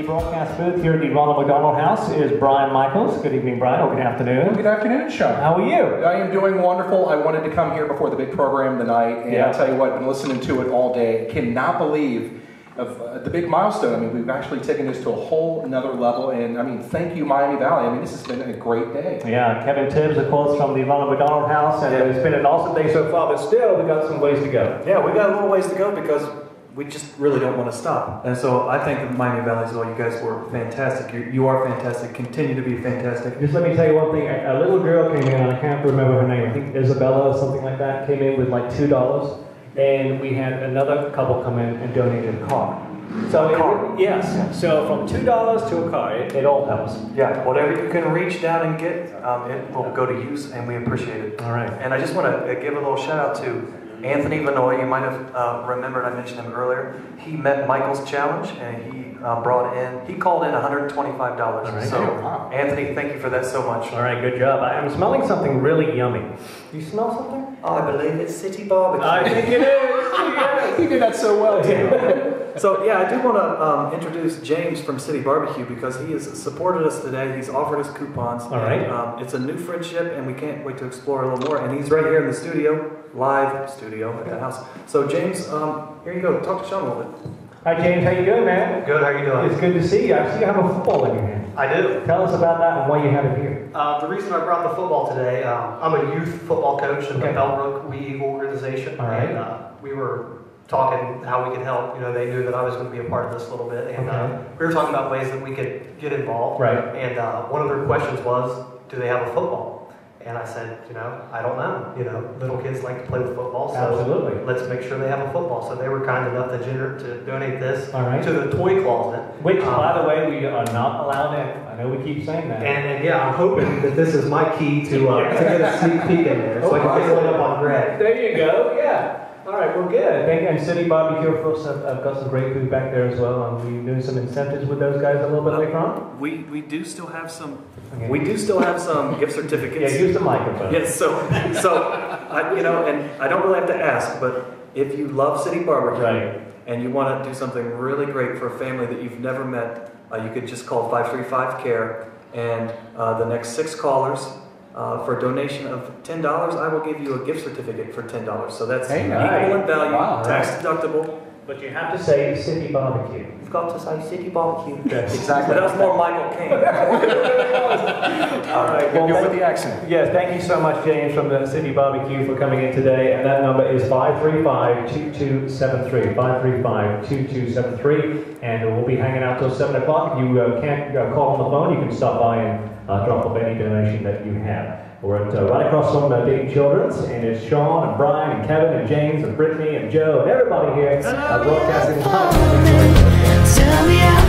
broadcast booth here at the Ronald McDonald House is Brian Michaels. Good evening, Brian, or good afternoon. Good afternoon, Sean. How are you? I am doing wonderful. I wanted to come here before the big program tonight, and Yeah. I'll tell you what, I've been listening to it all day. Cannot believe of uh, the big milestone. I mean, we've actually taken this to a whole another level, and I mean, thank you, Miami Valley. I mean, this has been a great day. Yeah, Kevin Tibbs, of course, from the Ronald McDonald House, and it's been an awesome day so far, but still, we've got some ways to go. Yeah, we've got a little ways to go because we just really don't want to stop. And so I think the Miami Valley's all you guys were fantastic. You, you are fantastic. Continue to be fantastic. Just let me tell you one thing. A, a little girl came in, and I can't remember her name. I think Isabella or something like that came in with like two dollars, and we had another couple come in and donated a car. So car. It, yes. So from two dollars to a car, it, it all helps. Yeah, whatever you can reach down and get, um, it will go to use, and we appreciate it. All right. And I just want to give a little shout out to Anthony Vanoy. You might have uh, remembered I mentioned him earlier. He met Michael's challenge, and he uh, brought in. He called in $125. right. So, Wow. Anthony, thank you for that so much. All right. Good job. I, I'm smelling something really yummy. You smell something? I believe it's City Barbeque. I think it is. Yes. You did that so well, too. So yeah, I do want to um, introduce James from City Barbeque because he has supported us today. He's offered us coupons. All right. And, um, it's a new friendship, and we can't wait to explore a little more. And he's right here in the studio, live studio at the house. So James, um, here you go. Talk to Sean a little bit. Hi James, how you doing, man? Good, how are you doing? It's good to see you. I see you have a football in your hand. I do. Tell us about that and why you have it here. Uh, the reason I brought the football today, um, I'm a youth football coach in Okay. the Bellbrook We Eagle organization. All right. And uh, we were talking how we could help. You know, they knew that I was going to be a part of this a little bit. And uh, we were talking about ways that we could get involved. Right. And uh, one of their questions was, do they have a football? And I said, you know, I don't know. You know, little kids like to play with football. So Absolutely. let's make sure they have a football. So they were kind enough to, gener- to donate this All right. to the toy closet. Which, Um, by the way, we are not allowed in. I know we keep saying that. And, and yeah, I'm hoping that this is my key to, uh, to get a sneak peek in there, so I can pick one up on Greg. There you go. Yeah. All right. Well, good. And, and City Barbeque, of course, have, have got some great food back there as well. And we doing some incentives with those guys a little bit later on. We we do still have some. Okay. We do still have some gift certificates. Yeah. Use the microphone. Yes, so, so, I, you know, and I don't really have to ask, but if you love City Barbeque Right. and you want to do something really great for a family that you've never met, uh, you could just call 535-CARE, and uh, the next six callers, uh, for a donation of $10, I will give you a gift certificate for $10. So that's Hey, equal nice. in value, Wow. tax deductible. But you have to say City Barbeque. You've got to say City Barbeque. Yes, Exactly. That was more Michael Caine. All right. Well, Well, good with the accent. yes, thank you so much, James, from the City Barbeque for coming in today. And that number is 535-2273. 535-2273. And we'll be hanging out till 7 o'clock. If you uh, can't uh, call on the phone, you can stop by and uh, drop off any donation that you have. We're at, uh, right across from uh, Dayton Children's, and it's Sean and Brian and Kevin and James and Brittany and Joe and everybody here uh, broadcasting live. Tell me how